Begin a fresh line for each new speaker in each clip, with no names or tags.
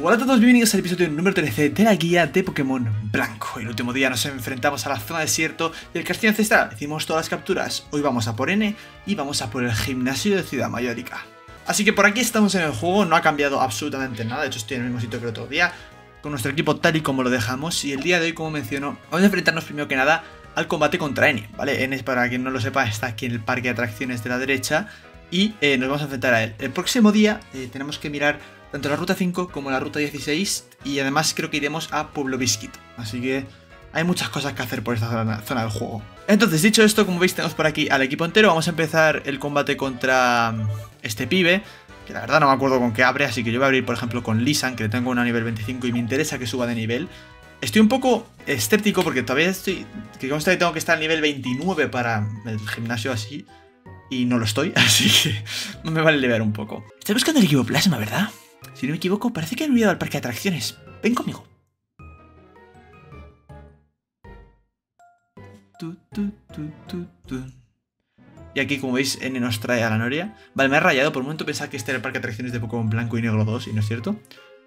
Hola a todos, bienvenidos al episodio número 13 de la guía de Pokémon Blanco. El último día nos enfrentamos a la zona desierto del castillo ancestral, hicimos todas las capturas. Hoy vamos a por N y vamos a por el gimnasio de Ciudad Mayórica. Así que por aquí estamos en el juego, no ha cambiado absolutamente nada, de hecho estoy en el mismo sitio que el otro día, con nuestro equipo tal y como lo dejamos. Y el día de hoy, como menciono, vamos a enfrentarnos primero que nada al combate contra N, ¿vale? N, para quien no lo sepa, está aquí en el parque de atracciones de la derecha y eh, nos vamos a enfrentar a él. El próximo día eh, tenemos que mirar tanto la ruta 5 como la ruta 16 y además creo que iremos a Pueblo Biscuit. Así que hay muchas cosas que hacer por esta zona, del juego. Entonces, dicho esto, como veis tenemos por aquí al equipo entero. Vamos a empezar el combate contra mm, este pibe. Que la verdad no me acuerdo con qué abre, así que yo voy a abrir por ejemplo con Lisan, que le tengo una nivel 25 y me interesa que suba de nivel. Estoy un poco escéptico porque todavía estoy... Que como estoy tengo que estar al nivel 29 para el gimnasio así. Y no lo estoy, así que me vale leer un poco. Estoy buscando el equipo plasma, ¿verdad? Si no me equivoco, parece que he olvidado el parque de atracciones. Ven conmigo. y aquí, como veis, N nos trae a la Noria. Vale, me ha rayado. Por un momento pensaba que este era el parque de atracciones de Pokémon Blanco y Negro 2, y no es cierto.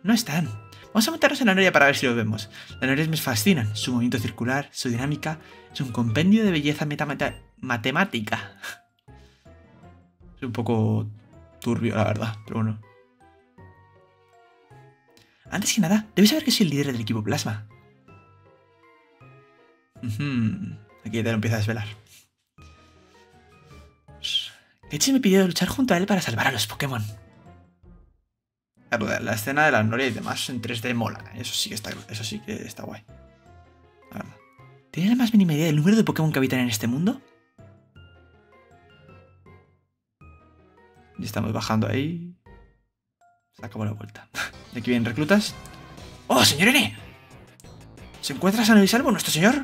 No están. Vamos a montarnos en la Noria para ver si lo vemos. Las Norias me fascinan. Su movimiento circular, su dinámica. Es un compendio de belleza matemática. Es un poco turbio, la verdad, pero bueno. Antes que nada, debes saber que soy el líder del equipo Plasma. Aquí te lo empieza a desvelar. Echi me pidió luchar junto a él para salvar a los Pokémon. La escena de la Noria y demás en 3D mola. Eso sí que está, eso sí que está guay. ¿Tienes la más mínima idea del número de Pokémon que habitan en este mundo? Y estamos bajando ahí. Se acabó la vuelta. Aquí vienen reclutas. ¡Oh, señor N! ¿Se encuentra sano y salvo nuestro señor?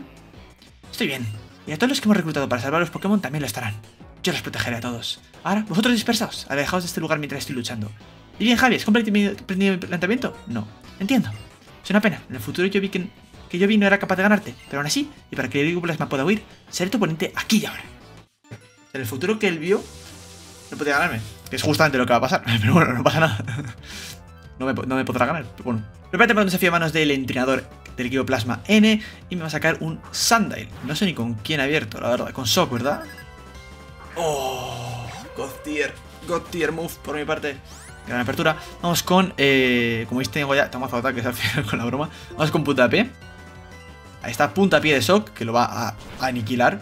Estoy bien. Y a todos los que hemos reclutado para salvar los Pokémon también lo estarán. Yo los protegeré a todos. Ahora, vosotros dispersaos, alejaos de este lugar mientras estoy luchando. Y bien, Javi, ¿es comprendido mi planteamiento? No. Entiendo. Es una pena. En el futuro yo vi que, que yo vi no era capaz de ganarte. Pero aún así, y para que el Plasma pueda huir, seré tu oponente aquí y ahora. En el futuro que él vio, no podía ganarme. Que es justamente lo que va a pasar. Pero bueno, no pasa nada. No me, podrá ganar. Pero bueno. Prepárate para un desafío a manos del entrenador del equipo Plasma N. Y me va a sacar un Sundial. No sé ni con quién ha abierto, la verdad. Con Shock, ¿verdad? Oh, God tier. God tier move por mi parte. Gran apertura. Vamos con, eh, como veis tengo ya, tengo más ataques al final con la broma. Vamos con puntapié. Ahí está, puntapié de Shock, que lo va a, aniquilar.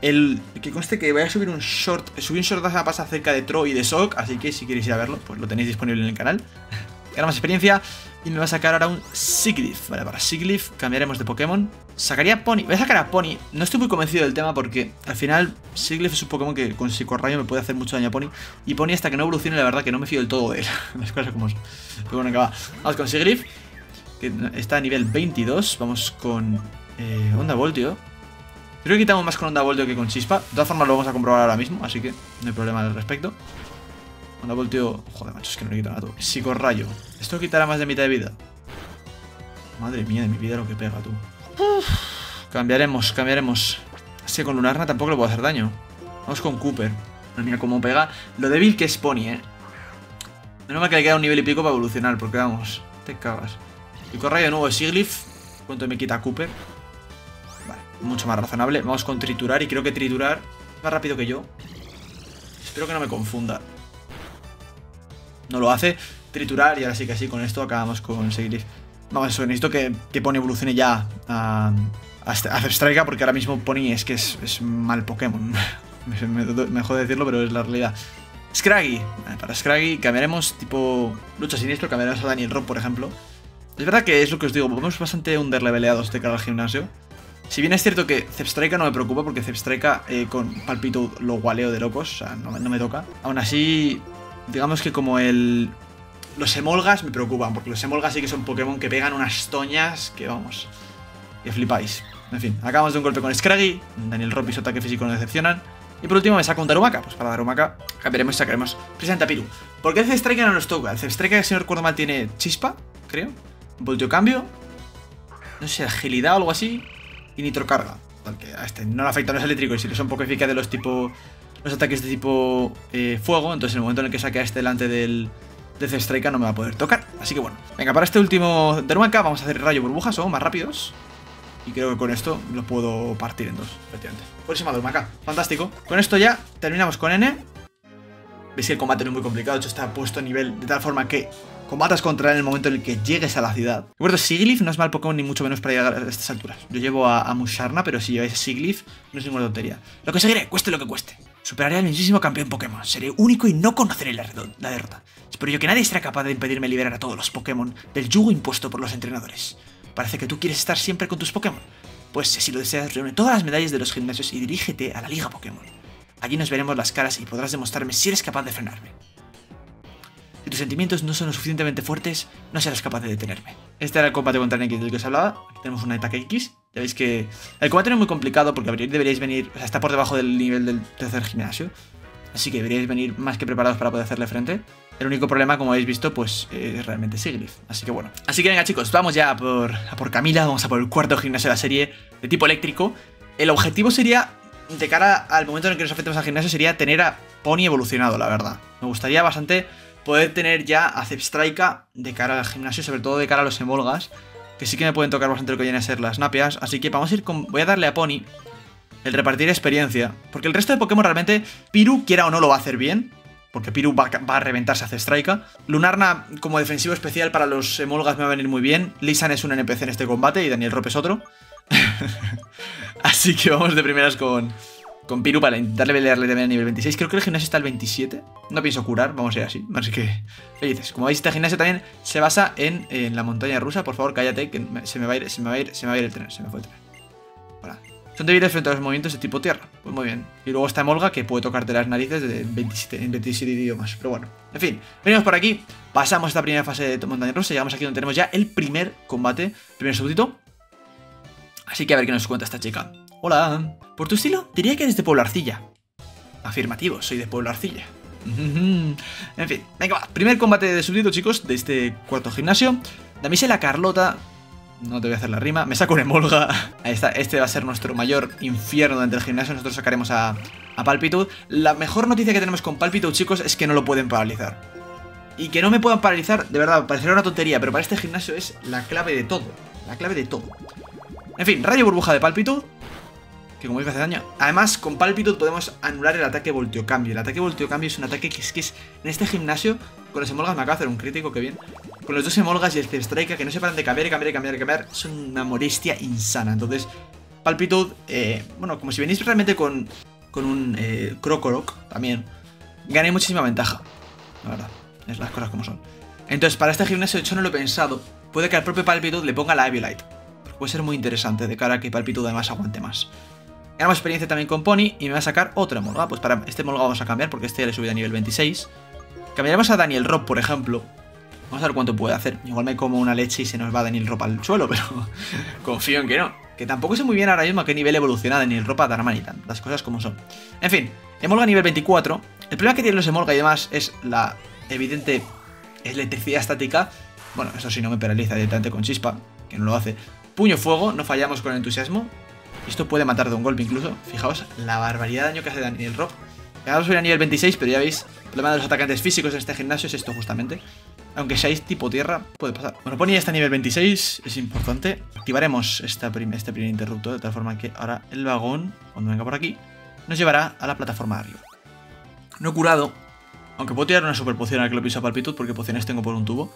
El que conste que voy a subir un short, subí un short de pasa acerca de Tro y de Shock, así que si queréis ir a verlo, pues lo tenéis disponible en el canal. Gana más experiencia y me va a sacar ahora un Siglif. Vale, para Siglif cambiaremos de Pokémon. Sacaría Pony. Voy a sacar a Pony. No estoy muy convencido del tema porque al final Siglif es un Pokémon que con Psicorrayo me puede hacer mucho daño a Pony. Y Pony hasta que no evolucione, la verdad que no me fío del todo de él. Las cosas como son. Pero bueno, que va. Vamos con Siglif. Que está a nivel 22. Vamos con eh, Onda Voltio. Creo que quitamos más con Onda Voltio que con Chispa. De todas formas lo vamos a comprobar ahora mismo, así que no hay problema al respecto. Onda Voltio... Joder, macho, es que no le quita nada. Psicorrayo. ¿Esto quitará más de mitad de vida? Madre mía de mi vida lo que pega, tú. Cambiaremos, cambiaremos. Así con Lunarna tampoco le puedo hacer daño. Vamos con Cooper. Mira cómo pega. Lo débil que es Pony, eh. Menos mal que le queda un nivel y pico para evolucionar, porque vamos, te cagas. Y corrayo de nuevo de Siglif. ¿Cuánto me quita Cooper? Mucho más razonable. Vamos con triturar y creo que triturar es más rápido que yo. Espero que no me confunda. No lo hace. Triturar y ahora sí que así con esto acabamos con Siglif. Vamos, eso, necesito que, que Pony evolucione ya a, a, porque ahora mismo Pony es que es, mal Pokémon. me, decirlo, pero es la realidad. Scraggy. Para Scraggy cambiaremos tipo lucha siniestro, cambiaremos a Daniel Rock, por ejemplo. Es verdad que es lo que os digo, vamos bastante underleveleados de cara al gimnasio. Si bien es cierto que Zepstrika no me preocupa, porque Zepstrika eh, con Palpito lo gualeo de locos, o sea, no, me toca. Aún así, digamos que como el los Emolgas me preocupan, porque los Emolgas sí que son Pokémon que pegan unas toñas que vamos, que flipáis. En fin, acabamos de un golpe con Scraggy, Daniel Rob y su ataque físico nos decepcionan. Y por último me saca un Darumaka, pues para Darumaka cambiaremos y sacaremos Presenta Piru. ¿Por qué el Zepstrika no nos toca? El Zepstrika, si no recuerdo mal, tiene Chispa, creo. Voltio Cambio. No sé, agilidad o algo así. Y Nitrocarga. Porque a este no le afecta a los eléctricos y si son poco eficaz de los tipo. Los ataques de tipo eh, fuego. Entonces en el momento en el que saque a este delante del, de Strike no me va a poder tocar. Así que bueno, venga, para este último Darumaka vamos a hacer rayo burbujas, somos más rápidos. Y creo que con esto lo puedo partir en dos, efectivamente. Buenísima Darumaka, fantástico. Con esto ya terminamos con N. Veis que el combate no es muy complicado, de hecho está puesto a nivel de tal forma que combatas contra él en el momento en el que llegues a la ciudad. Recuerdo, Siglif no es mal Pokémon ni mucho menos para llegar a estas alturas. Yo llevo a, Musharna, pero si lleváis a Siglif no es ninguna tontería. Lo que seguiré, cueste lo que cueste. Superaré al mismísimo campeón Pokémon. Seré único y no conoceré la, la derrota. Espero yo que nadie será capaz de impedirme liberar a todos los Pokémon del yugo impuesto por los entrenadores. Parece que tú quieres estar siempre con tus Pokémon. Pues si lo deseas, reúne todas las medallas de los gimnasios y dirígete a la Liga Pokémon. Allí nos veremos las caras y podrás demostrarme si eres capaz de frenarme. Si tus sentimientos no son lo suficientemente fuertes, no serás capaz de detenerme. Este era el combate contra X del que os hablaba. Aquí tenemos un ataque X. Ya veis que el combate no es muy complicado porque deberíais venir, o sea, está por debajo del nivel del tercer gimnasio. Así que deberíais venir más que preparados para poder hacerle frente. El único problema, como habéis visto, pues es realmente Siglif. Así que bueno. Así que venga chicos, vamos ya por, a por Camila, vamos a por el cuarto gimnasio de la serie de tipo eléctrico. El objetivo sería, de cara al momento en el que nos afectemos al gimnasio, sería tener a Pony evolucionado, la verdad. Me gustaría bastante poder tener ya a Zepstrika de cara al gimnasio, sobre todo de cara a los Emolgas, que sí que me pueden tocar bastante lo que vienen a ser las Napias. Así que vamos a ir con. Voy a darle a Pony el repartir experiencia. Porque el resto de Pokémon realmente, Piru, quiera o no, lo va a hacer bien. Porque Piru va, a reventarse a Zestraika. Lunarna, como defensivo especial para los Emolgas, me va a venir muy bien. Lisan es un NPC en este combate y Daniel Rope es otro. Así que vamos de primeras con, con Piru para intentar levelearle también a nivel 26. Creo que el gimnasio está al 27. No pienso curar, vamos a ir así. Así que, ¿qué dices? Como veis, este gimnasio también se basa en, la montaña rusa. Por favor, cállate, que se me va a ir, se me va a ir, se me va a ir el tren. Se me fue el tren. Son débiles frente a los movimientos de tipo tierra. Pues muy bien. Y luego está Molga, que puede tocarte las narices de 27, en 27 idiomas. Pero bueno, en fin. Venimos por aquí, pasamos esta primera fase de montaña rusa. Llegamos aquí donde tenemos ya el primer combate, primer súbdito. Así que a ver qué nos cuenta esta chica. Hola. Por tu estilo, diría que eres de Pueblo Arcilla. Afirmativo, soy de Pueblo Arcilla. en fin, venga, va. Primer combate de súbdito, chicos, de este cuarto gimnasio. Damisela Carlota. No te voy a hacer la rima. Me saco una emolga. Ahí está. Este va a ser nuestro mayor infierno dentro del gimnasio. Nosotros sacaremos a, a. La mejor noticia que tenemos con Palpitude, chicos, es que no lo pueden paralizar. Y que no me puedan paralizar, de verdad, parecerá una tontería, pero para este gimnasio es la clave de todo. La clave de todo. En fin, rayo burbuja de Palpitude que como veis hace daño. Además, con Palpitude podemos anular el ataque volteocambio. El ataque volteocambio es un ataque que es que es en este gimnasio, con los emolgas me acaba de hacer un crítico, que bien. Con los dos emolgas y el Strike que no se paran de cambiar y cambiar y cambiar y cambiar, son una molestia insana. Entonces, Palpitude, eh, bueno, como si venís realmente con, con un eh, también, gané muchísima ventaja. La verdad, es las cosas como son. Entonces, para este gimnasio, hecho no lo he pensado. Puede que al propio Palpitude le ponga la Eviolite. Puede ser muy interesante de cara a que Palpitude además aguante más. Ganamos experiencia también con Pony y me va a sacar otra Molga. Pues para este Molga vamos a cambiar porque este ya le subí a nivel 26. Cambiaremos a Daniel Rob, por ejemplo. Vamos a ver cuánto puede hacer. Igual me como una leche y se nos va Daniel Rob al suelo, pero confío en que no. Que tampoco sé muy bien ahora mismo a qué nivel evoluciona Daniel Rob a Darmanitan. Las cosas como son. En fin, Emolga nivel 24. El problema que tienen los Emolga y demás es la evidente electricidad estática. Bueno, eso sí no me penaliza directamente con chispa, que no lo hace. Puño fuego, no fallamos con entusiasmo. Esto puede matar de un golpe incluso. Fijaos la barbaridad de daño que hace Daniel Rob. Ahora subir a nivel 26, pero ya veis, el problema de los atacantes físicos en este gimnasio es esto justamente. Aunque seáis tipo tierra, puede pasar. Bueno, Pony ya a nivel 26, es importante. Activaremos este primer interruptor de tal forma que ahora el vagón, cuando venga por aquí, nos llevará a la plataforma de arriba. No he curado, aunque puedo tirar una super poción a que lo piso a palpitud porque pociones tengo por un tubo.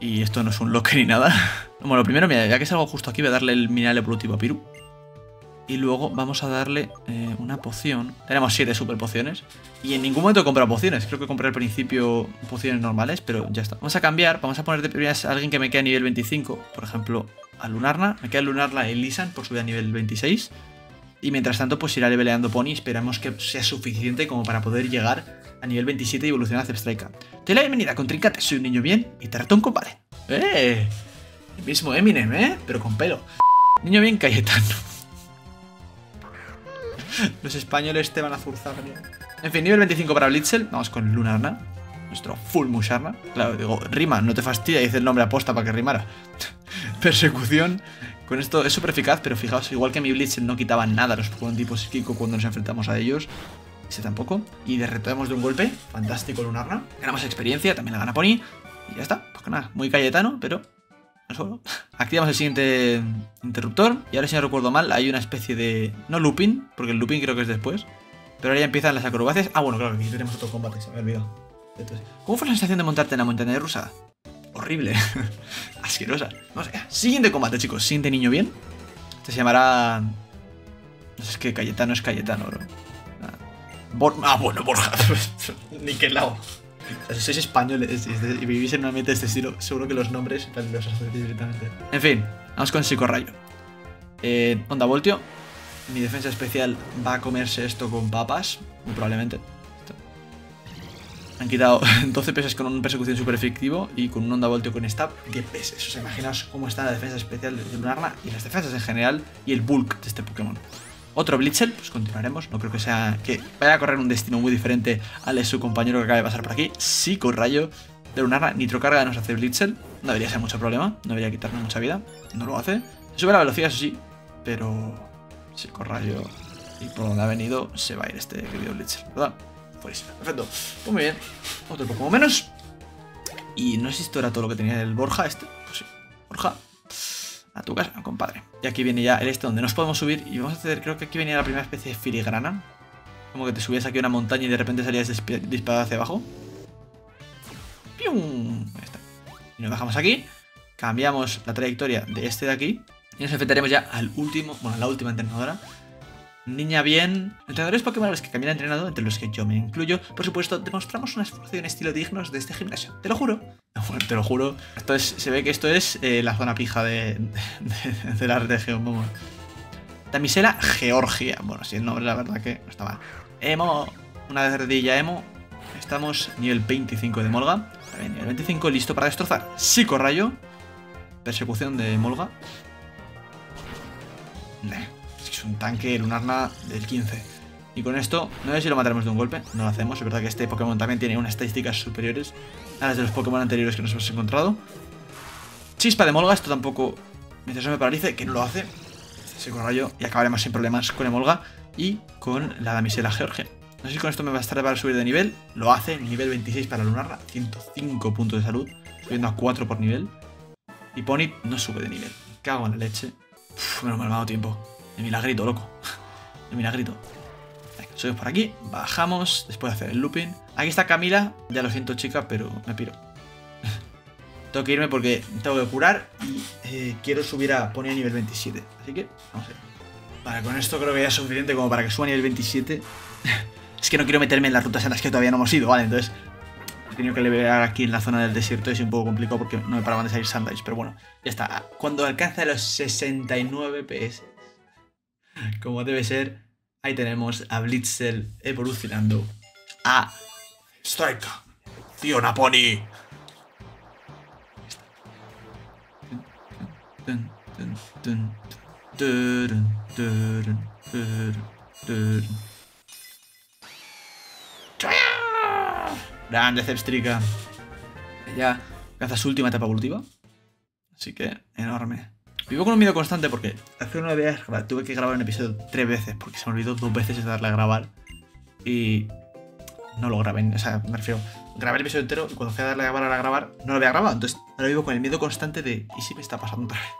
Y esto no es un locker ni nada. Bueno, lo primero, mira, ya que salgo justo aquí, voy a darle el mineral evolutivo a Piru. Y luego vamos a darle eh, una poción. Tenemos 7 super pociones. Y en ningún momento he comprado pociones. Creo que compré al principio pociones normales, pero ya está. Vamos a cambiar. Vamos a poner de primeras a alguien que me quede a nivel 25. Por ejemplo, a Lunarna. Me queda Lunarna y Lisan por subir a nivel 26. Y mientras tanto, pues irá leveleando Pony. Esperamos que sea suficiente como para poder llegar a nivel 27 y evolucionar a Zepstrika. Te la bienvenida, contrincante. Soy un niño bien y te reto un combate. ¡Eh! El mismo Eminem, ¿eh? Pero con pelo. Niño bien Cayetano. Los españoles te van a zurzar. En fin, nivel 25 para Blitzel. Vamos con Lunarna. Nuestro full Musharna. Claro, digo, rima, no te fastidia, dice el nombre aposta para que rimara. Persecución. Con esto es súper eficaz, pero fijaos, igual que mi Blitzel no quitaba nada a los Pokémon tipo psíquico cuando nos enfrentamos a ellos. ese tampoco. Y derretamos de un golpe, fantástico Lunarna. Ganamos experiencia, también la gana Pony. Y ya está, pues nada, muy Cayetano, pero no solo. Activamos el siguiente interruptor. Y ahora si no recuerdo mal, hay una especie de... No looping, porque el looping creo que es después. Pero ahora ya empiezan las acrobacias. Ah, bueno, claro, aquí tenemos otro combate, se me ha olvidado. Entonces, ¿Cómo fue la sensación de montarte en la montaña rusa? Horrible. Asquerosa. No sé. Siguiente combate, chicos. Siguiente niño bien. Este se llamará... No sé, es que Cayetano es Cayetano, bro. Ah, bueno, Borja. Ni que lado. Si sois españoles y vivís en un ambiente de este estilo, seguro que los nombres los asociáis directamente. En fin, vamos con Psicorrayo. Eh, onda Voltio. Mi defensa especial va a comerse esto con papas, muy probablemente. Han quitado 12 pesos con una persecución super efectivo y con un onda voltio con stab 10 pesos. O sea, imaginaos cómo está la defensa especial de Lunarna y las defensas en general y el bulk de este Pokémon. Otro Blitzel, pues continuaremos. No creo que sea que vaya a correr un destino muy diferente al de su compañero que acaba de pasar por aquí. Sí, con rayo de Lunarna, Nitrocarga nos hace Blitzel. No debería ser mucho problema, no debería quitarnos mucha vida. No lo hace. sube la velocidad, eso sí, pero sí, con rayo y por donde ha venido se va a ir este querido Blitzel, ¿verdad? Perfecto. Pues muy bien. Otro poco menos. Y no sé si esto era todo lo que tenía el Borja este. Pues sí. Borja. A tu casa, compadre. Y aquí viene ya el este donde nos podemos subir. Y vamos a hacer, creo que aquí venía la primera especie de filigrana. Como que te subías aquí a una montaña y de repente salías disparado hacia abajo. ¡Pium! Ahí está. Y nos bajamos aquí. Cambiamos la trayectoria de este de aquí. Y nos enfrentaremos ya al último, bueno, a la última entrenadora, Niña bien. Entrenadores Pokémon a los que Camila ha entrenado, entre los que yo me incluyo, por supuesto, demostramos un esfuerzo y un estilo dignos de este gimnasio. Te lo juro. te lo juro. Esto es, se ve que esto es eh, la zona pija de, de, la región. Vamos. Damisela Georgia. Bueno, si el nombre la verdad que no está mal. Emo. Una verdilla emo. Estamos nivel 25 de Molga. Nivel 25 listo para destrozar. Psico-rayo. Persecución de Molga un tanque Lunarna del 15. Y con esto, no sé si lo mataremos de un golpe, no lo hacemos. Es verdad que este Pokémon también tiene unas estadísticas superiores a las de los Pokémon anteriores que nos hemos encontrado. Chispa de Molga, esto tampoco, mientras no me paralice, que no lo hace. Este rayo y acabaremos sin problemas con Emolga y con la damisela Georgia. No sé si con esto me estar para subir de nivel. Lo hace, nivel 26 para Lunarna, 105 puntos de salud, subiendo a 4 por nivel. Y Pony no sube de nivel. Cago en la leche. Uf, me ha dado tiempo. De milagrito, loco. De milagrito. subimos por aquí, bajamos, después de hacer el looping. Aquí está Camila, ya lo siento chica, pero me piro. tengo que irme porque tengo que curar y eh, quiero subir a Pony a nivel 27. Así que, vamos a ver. Vale, con esto creo que ya es suficiente como para que suba a nivel 27. es que no quiero meterme en las rutas en las que todavía no hemos ido, ¿vale? Entonces, he tenido que liberar aquí en la zona del desierto y es un poco complicado porque no me paraban de salir Sunrise. Pero bueno, ya está. Cuando alcance los 69 PS, como debe ser, ahí tenemos a Blitzel evolucionando a Striker. Fiona Pony. Grande Zepstrika. Ya alcanza su última etapa evolutiva. Así que, enorme. Vivo con un miedo constante porque hace una vez tuve que grabar un episodio tres veces porque se me olvidó dos veces darle a grabar y no lo grabé. O sea, me refiero, grabé el episodio entero y cuando fui a darle a grabar a grabar no lo había grabado. Entonces ahora vivo con el miedo constante de ¿y si me está pasando otra vez?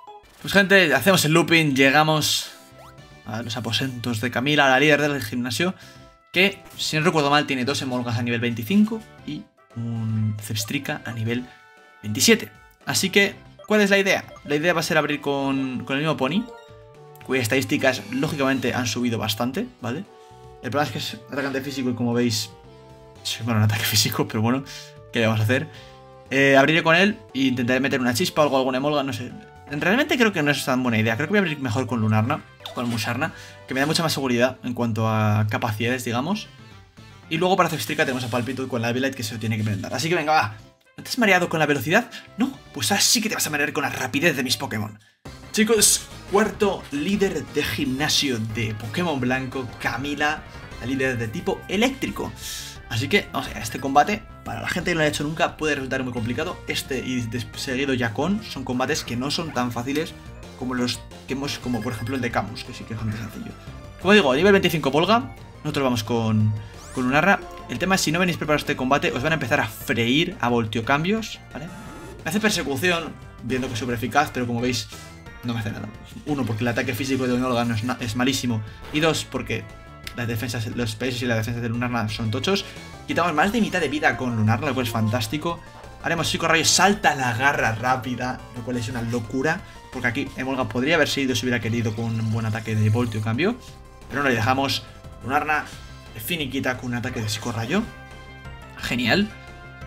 Pues gente, hacemos el looping, llegamos a los aposentos de Camila, la líder del gimnasio, que si no recuerdo mal tiene dos emolgas a nivel 25 y un Zepstrika a nivel 27. Así que ¿Cuál es la idea? La idea va a ser abrir con, el mismo Pony, cuyas estadísticas lógicamente han subido bastante, ¿vale? El problema es que es atacante físico y como veis, bueno, un ataque físico, pero bueno, ¿qué le vamos a hacer? Eh, abriré con él e intentaré meter una chispa o algo, alguna emolga, no sé. Realmente creo que no es tan buena idea. Creo que voy a abrir mejor con Lunarna, con Musarna, que me da mucha más seguridad en cuanto a capacidades, digamos. Y luego para Zepstrika tenemos a Palpito con la Abilite que se lo tiene que prender. Así que venga, va. ¿No te has mareado con la velocidad? No, pues así que te vas a marear con la rapidez de mis Pokémon. Chicos, cuarto líder de gimnasio de Pokémon Blanco, Camila, la líder de tipo eléctrico. Así que, o sea, este combate, para la gente que no lo ha hecho nunca, puede resultar muy complicado. Este y seguido ya con son combates que no son tan fáciles como los que hemos, como por ejemplo el de Camus, que sí que es bastante sencillo. Como digo, nivel 25 Volga, nosotros vamos con con Lunarna. El tema es si no venís preparados a este combate, os van a empezar a freír a voltiocambios, ¿vale? Me hace persecución, viendo que es súper eficaz, pero como veis, no me hace nada. Uno, porque el ataque físico de Olga no es, malísimo. Y dos, porque las defensas, los países y las defensas de Lunarna son tochos. Quitamos más de mitad de vida con Lunarna, lo cual es fantástico. Haremos Psico Rayo, salta la garra rápida, lo cual es una locura. Porque aquí Emolga podría haber seguido si hubiera querido con un buen ataque de Voltio cambio. Pero no le dejamos. Lunarna finiquita con un ataque de Psico Rayo. Genial.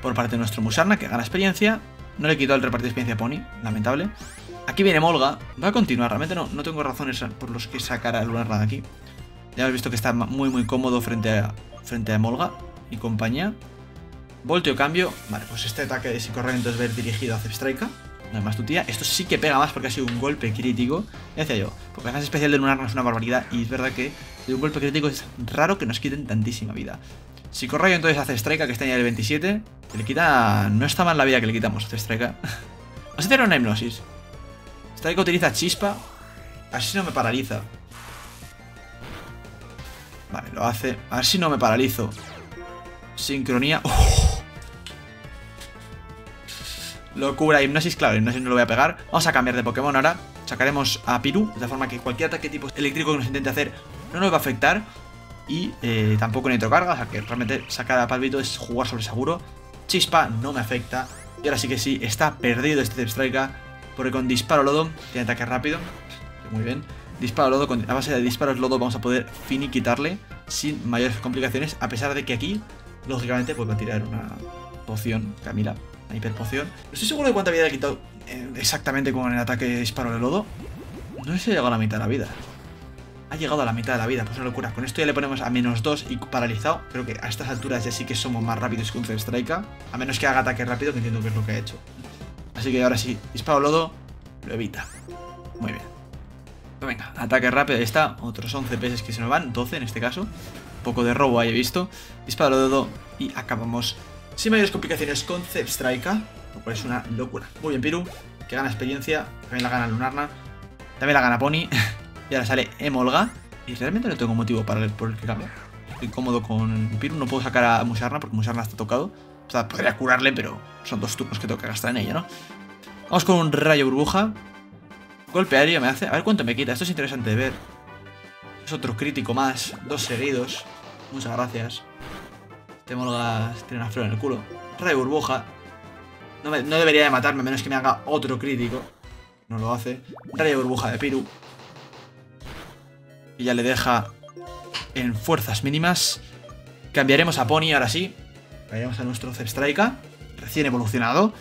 Por parte de nuestro Musarna, que gana experiencia. No le quitó el repartir experiencia a Pony, lamentable. Aquí viene Molga. Va a continuar, realmente no, no tengo razones por los que sacar a Lunarna de aquí. Ya hemos visto que está muy muy cómodo frente a, frente a Molga y compañía. Volteo cambio. Vale, pues este ataque de psicorrento es ver dirigido a Zepstrika. No más tu tía. Esto sí que pega más porque ha sido un golpe crítico. Ya decía yo, porque la especial de Lunar no es una barbaridad. Y es verdad que de un golpe crítico es raro que nos quiten tantísima vida. Psicorrayo entonces hace Strike, que está en el 27. Que le quita... No está mal la vida que le quitamos a Strike. Vamos a hacer una hipnosis. Strike utiliza chispa. Así no me paraliza. Vale, lo hace. A si no me paralizo. Sincronía. Locura, hipnosis, claro, hipnosis no lo voy a pegar. Vamos a cambiar de Pokémon ahora. Sacaremos a Piru, de forma que cualquier ataque tipo eléctrico que nos intente hacer no nos va a afectar. Y eh, tampoco carga, o sea que realmente sacar a Palvito es jugar sobre seguro. Chispa no me afecta. Y ahora sí que sí, está perdido este Strike. Porque con disparo lodo tiene ataque rápido. Muy bien. Disparo lodo, a base de disparos lodo vamos a poder finiquitarle sin mayores complicaciones. A pesar de que aquí, lógicamente, pues va a tirar una poción, Camila. Una hiperpoción. No estoy seguro de cuánta vida le he quitado eh, exactamente con el ataque de disparo de lodo. No sé si ha llegado a la mitad de la vida. Ha llegado a la mitad de la vida, pues una locura. Con esto ya le ponemos a menos 2 y paralizado. Creo que a estas alturas ya sí que somos más rápidos que un Strike. A menos que haga ataque rápido, que entiendo que es lo que ha hecho. Así que ahora sí, disparo lodo, lo evita. Muy bien. Pues venga, ataque rápido, ahí está. Otros 11 pesos que se nos van, 12 en este caso. Un poco de robo ahí he visto. Disparo lodo y acabamos sin mayores complicaciones con Zepstrika, lo cual es una locura. Muy bien, Piru, que gana experiencia, también la gana Lunarna, también la gana Pony, y ahora sale Emolga, y realmente no tengo motivo para el, por el que cambie. Estoy cómodo con Piru, no puedo sacar a Musarna porque Musarna está tocado. O sea, podría curarle, pero son dos turnos que tengo que gastar en ella, ¿no? Vamos con un rayo burbuja. Golpe aéreo me hace... A ver cuánto me quita, esto es interesante de ver. Es otro crítico más, dos seguidos. Muchas gracias. Te molgas, tiene una flor en el culo. Rayo burbuja. No, debería de matarme, menos que me haga otro crítico. No lo hace. Rayo burbuja de Piru. Y ya le deja en fuerzas mínimas. Cambiaremos a Pony ahora sí. Vayamos a nuestro Zepstrika. Recién evolucionado.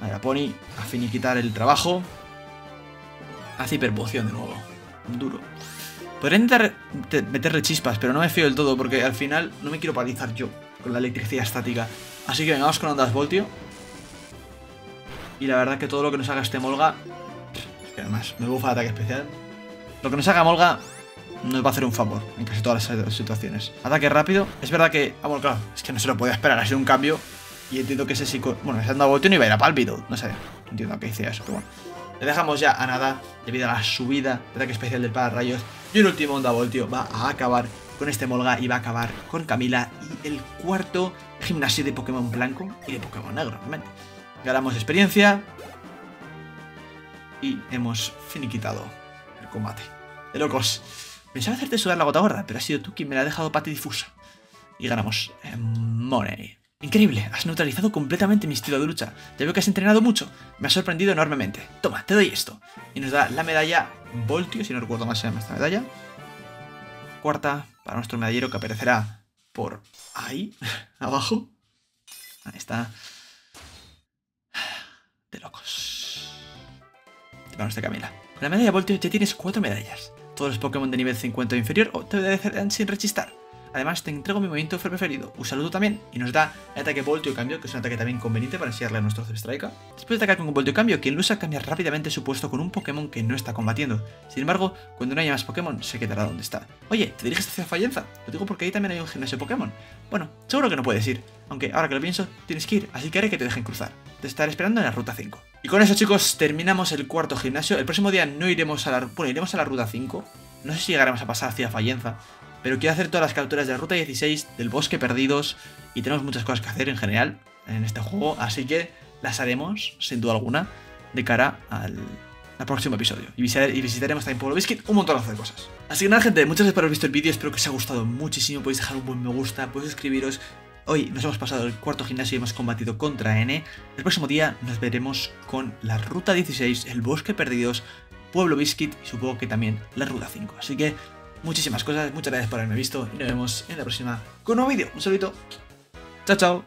a Pony a finiquitar el trabajo. Hace hiperpoción de nuevo. Duro. Podría intentar meterle chispas, pero no me fío del todo porque al final no me quiero paralizar yo con la electricidad estática. Así que vengamos con ondas voltio. Y la verdad que todo lo que nos haga este Molga... Es que además me bufa de ataque especial. Lo que nos haga Molga nos va a hacer un favor en casi todas las situaciones. Ataque rápido. Es verdad que... Ah, bueno, claro, es que no se lo podía esperar. Ha sido un cambio. Y entiendo que ese psico... Bueno, ese andado voltio no iba a ir a pálpito. No sé. Entiendo que hice eso, pero bueno. Le dejamos ya a nada debido a la subida de ataque especial del rayos Y el último Onda Voltio va a acabar con este Molga y va a acabar con Camila. Y el cuarto gimnasio de Pokémon blanco y de Pokémon negro, realmente. Ganamos experiencia. Y hemos finiquitado el combate. De locos. Pensaba hacerte sudar la gota gorda, pero ha sido tú quien me la ha dejado difusa Y ganamos Money. Increíble, has neutralizado completamente mi estilo de lucha. Ya veo que has entrenado mucho. Me ha sorprendido enormemente. Toma, te doy esto. Y nos da la medalla Voltio, si no recuerdo mal se llama esta medalla. Cuarta para nuestro medallero que aparecerá por ahí, abajo. Ahí está. De locos. Para nuestra Camila. Con la medalla Voltio ya tienes cuatro medallas. Todos los Pokémon de nivel 50 o inferior te obedecerán sin rechistar. Además, te entrego mi movimiento preferido. Un saludo también y nos da el ataque Voltio Cambio, que es un ataque también conveniente para enseñarle a nuestro Zebstrika. Después de atacar con un Voltio Cambio, quien lo usa cambia rápidamente su puesto con un Pokémon que no está combatiendo. Sin embargo, cuando no haya más Pokémon, se quedará donde está. Oye, ¿te diriges hacia Fallenza? Lo digo porque ahí también hay un gimnasio Pokémon. Bueno, seguro que no puedes ir. Aunque ahora que lo pienso, tienes que ir, así que haré que te dejen cruzar. Te estaré esperando en la ruta 5. Y con eso, chicos, terminamos el cuarto gimnasio. El próximo día no iremos a la... Bueno, iremos a la ruta 5. No sé si llegaremos a pasar hacia Fallenza pero quiero hacer todas las capturas de Ruta 16, del Bosque Perdidos, y tenemos muchas cosas que hacer en general en este juego, así que las haremos, sin duda alguna, de cara al, próximo episodio. Y, visitaremos también Pueblo Biscuit, un montón de cosas. Así que nada, gente, muchas gracias por haber visto el vídeo, espero que os haya gustado muchísimo, podéis dejar un buen me gusta, podéis suscribiros. Hoy nos hemos pasado el cuarto gimnasio y hemos combatido contra N. El próximo día nos veremos con la Ruta 16, el Bosque Perdidos, Pueblo Biscuit y supongo que también la Ruta 5. Así que muchísimas cosas, muchas gracias por haberme visto y nos vemos en la próxima con un nuevo vídeo. Un saludo. Chao, chao.